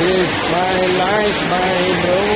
is my life, my home.